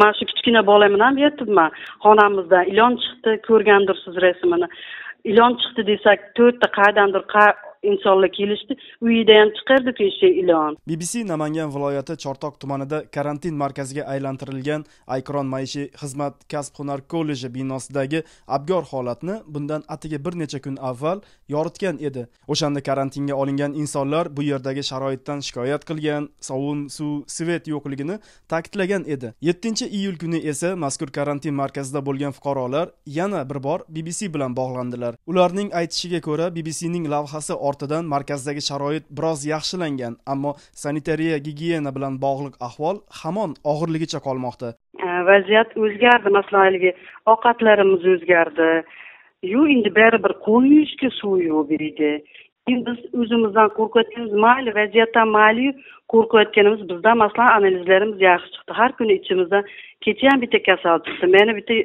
mana shu kichkina bolamni bilan yetibman. Xonamizdan ilon chiqdi ko'rgandirsiz rasmini ilon chiqdi desak to'rtta qaydandir insonlar kelishdi uyidan ham chiqardiku o'sha ilon. Bbc namangan viloyati chortoq tumanida karantin markaziga aylantirilgan aykron maishiy xizmat kasb hunar kolleji binosidagi abgor holatni bundan atigi bir necha kun avval yoritgan edi. O'shanda karantinga olingan insonlar bu yerdagi sharoitdan shikoyat qilgan sovun suv svet yo'qligini ta'kidlagan edi. Yettinchi iyul kuni esa mazkur karantin markazida bo'lgan fuqarolar yana bir bor bbc bilan bog'landilar. Ularning aytishiga ko'ra bbcning lavhasi ortidan markazdagi sharoit biroz yaxshilangan ammo sanitariya gigiyena bilan bog'liq ahvol hamon og'irligicha qolmoqda. Vaziyat o'zgardi masalan haligi ovqatlarimiz o'zgardi. Yu endi baribir qo'l yuvishga suv yo'q bu endi biz o'zimizdan qo'rqayotganimiz mayli vaziyatdan mayli qo'rqayotganimiz bizdan masalan analizlarimiz yaxshi chiqdi. Har kuni ichimizdan kecha ham bitta kasal chiqdi. Meni bitta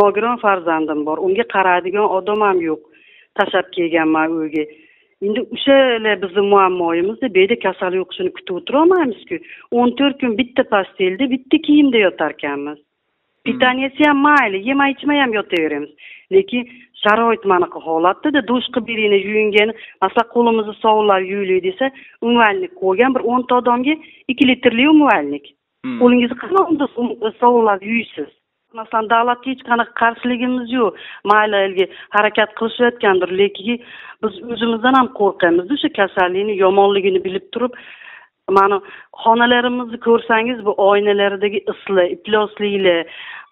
nogiron farzandim bor unga qaraydigan odam ham yo'q. Tashlab kelganman uyga endi o'shalar bizni muammoyimizda bu yerda kasal yuqishini kutib o'tirolmaymizku o'n to'rt kun bitta postelda bitta kiyimda yotarkanmiz питанияsi ham mayli yemay ichmay ham yotaveramiz. Lekin sharoit manaqa holatdada dush qilib beringlar yuvingani masalan qo'limizni sovunlab yuvaylik desa umvalnik qo'ygan bir o'nta odamga ikki litrli umvalnik qo'lingizni qanaqa sovunlab yuviysiz masalan davlatga hech qanaqa qarshiligimiz yo'q. Mayli haligi harakat qilishayotgandir lekin biz o'zimizdan ham qo'rqamizda o'sha kasallikni yomonligini bilib turib mana xonalarimizni ko'rsangiz bu oynalaridagi isli iflosliklar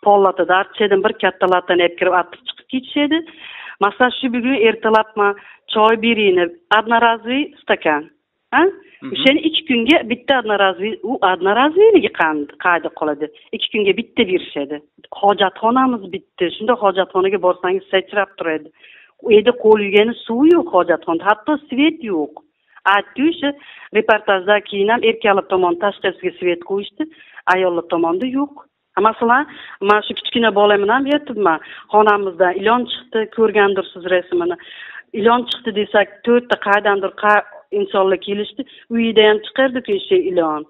pollatida archadan bir katta latani olib kirib atib chiqib ketishadi. Masalan shu bugun ertalab man choy beringlar одноразовый stakan. O'shani ikki kunga bitta одноразовый u одноразовыйлigi qayerda qoladi. Ikki kunga bitta berishadi. Hojatxonamiz bitta. Shunday hojatxonaga borsangiz sachrab turadi. U yerda qo'l yuvgani suv yo'q hojatxonada hatto svet yo'q. Aytdi o'sha reportajdan keyin ham erkaklar tomon tashqarisiga svet qo'yishdi. Ayollar tomonda yo'q. Masalan man shu kichkina bolamni ham aytyapman. Xonamizdan ilon chiqdi ko'rgandirsiz rasmini ilon chiqdi desak to'rtta qaydandir insonlar kelishdi uyida ham chiqardik o'sha ilon.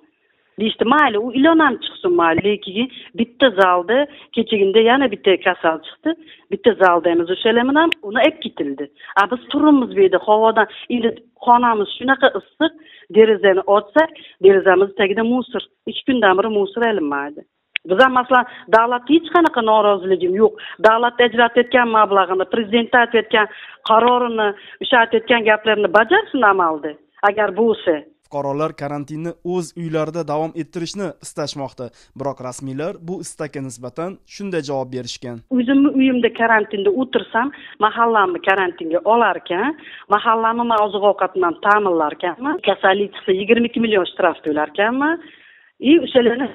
Deyishdi mayli u ilon ham chiqsin mayli. Lekin bitta zalda kechagunda yana bitta kasal chiqdi. Bitta zalda zaldamiz o'shalar bilan uni olib ketildi. A biz turibmiz bu yerda havodan. Endi xonamiz shunaqa issiq derazani ochsak derazamizni tagida musor ikki kundan beri musor ilinmaydi biz ham masalan davlatga hech qanaqa noroziligim yo'q. Davlat ajratayotgan mablag'ini prezident aytayotgan qarorini o'sha aytayotgan gaplarini bajarsin amalda agar bo'lsa fuqarolar karantinni o'z uylarida davom ettirishni istashmoqda. Biroq rasmiylar bu istakka nisbatan shunday javob berishgan. O'zimni uyimda karantinda o'tirsam mahallamni karantinga olarkan mahallamni man oziq ovqat bilan ta'minlarkanman kasallik chiqsa yigirma ikki million shtraf to'larkanman. И o'shalarni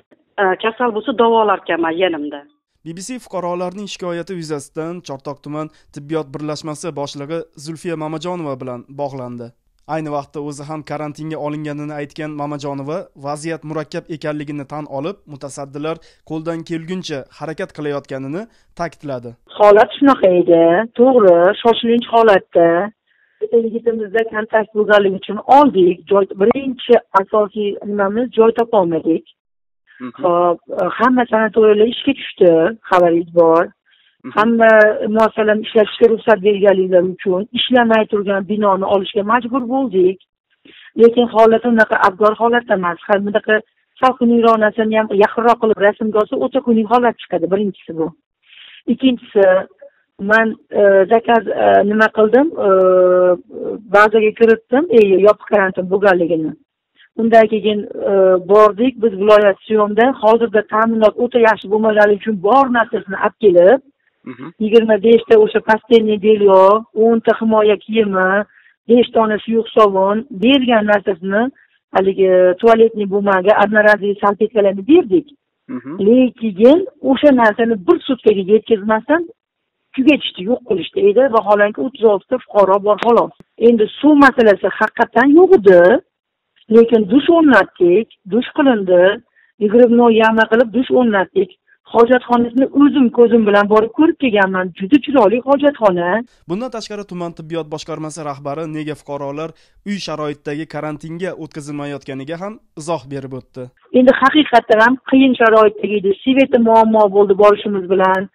kasal bo'lsa davolarkanman yanimda. Bbc fuqarolarning shikoyati yuzasidan chortoq tuman tibbiyot birlashmasi boshlig'i zulfiya mamajonova bilan bog'landi. Ayni vaqtda o'zi ham karantinga olinganini aytgan mamajonova vaziyat murakkab ekanligini tan olib mutasaddilar qo'ldan kelguncha harakat qilayotganini ta'kidladi. Holat shunaqa edi. To'g'ri shoshilinch holatda yigitimizda kontakt bo'lganligi uchun oldik. Joy birinchi asosiy nimamiz joy topolmadik ho'p hamma sanatoriyalar ishga tushdi xabaringiz bor hamma muassasalarni ishlatishga ruxsat berganliklari uchun ishlamay turgan binoni olishga majbur bo'ldik lekin holat unaqa abgor holatda emas bunaqa sal xunukronasini ham yaqinroq qilib rasmga olsa o'ta xunuk holat chiqadi birinchisi bu ikkinchisi man zakaz nima qildim bazaga kiritdim yopiq karantin bo'lganligini undan keyin bordik. Biz viloyat syomda. Hozirda ta'minot o'ta yaxshi bo'lmaganligi uchun bor narsasini olib kelib yigirma beshta o'sha postelniy belyo o'nta himoya kiyimi besh dona suyuq sovun bergan narsasini haligi tualetniy bumaga одноразовый salfetkalarni berdik. Lekin o'sha narsani bir sutkaga yetkazmasdan tugatishdi yo'q qilishdi edi. Vaholanki o'ttiz oltita fuqaro bor xolos. Endi suv masalasi haqiqatdan yo'q edi lekin dush o'rnatdik dush qilindi yigirma yama qilib dush o'rnatdik. Hojatxonasini o'zim ko'zim bilan borib ko'rib kelganman juda chiroyli hojatxona. Bundan tashqari tuman tibbiyot boshqarmasi rahbari nega fuqarolar uy sharoitidagi karantinga o'tkazilmayotganiga ham izoh berib o'tdi. Endi haqiqatdan ham qiyin sharoitdagi edi. Sveti muammo bo'ldi borishimiz bilan.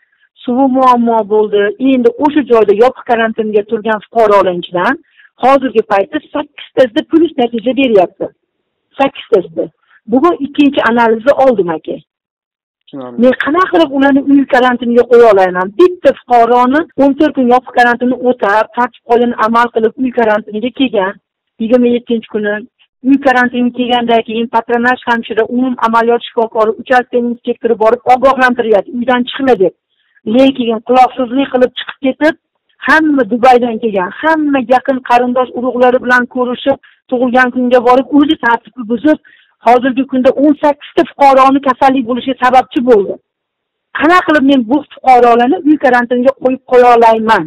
Suvi muammo bo'ldi. Endi o'sha joyda yopiq karantinga turgan fuqarolar ichidan hozirgi paytda sakkiztasida plyus natija beryapti. Sakkiztasida bugun ikkinchi analizni oldim aka. Men qanaqa qilib ularni uy karantiniga qo'ya olaman? Bitta fuqaroni o'n to'rt kun yopiq karantinni o'tab tartib qoidani amal qilib uy karantiniga kelgan. Yigirma yettinchi kuni uy karantiniga kelgandan keyin patronaj hamshira umum amaliyot shifokori uchastka inspektori borib ogohlantiryapti. Uydan chiqma deb. Lekin quloqsizlik qilib chiqib ketib hamma dubaydan kelgan hamma yaqin qarindosh urug'lari bilan ko'rishib tug'ilgan kunga borib o'zi tartibni buzib hozirgi kunda o'n sakkizta fuqaroni kasallik bo'lishiga sababchi bo'ldi. Qanaqa qilib men bu fuqarolarni uy karantiniga qo'yib qo'ya olayman